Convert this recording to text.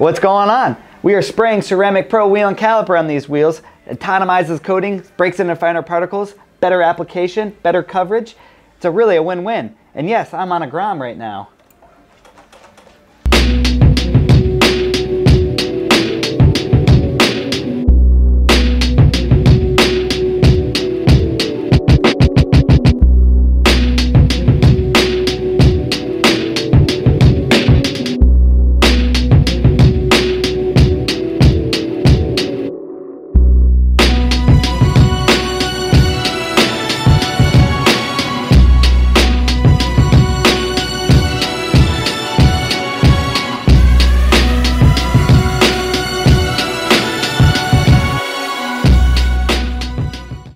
What's going on? We are spraying Ceramic Pro wheel and caliper on these wheels. Autonomizes atomizes coating, breaks into finer particles, better application, better coverage. It's a really a win-win. And yes, I'm on a Grom right now.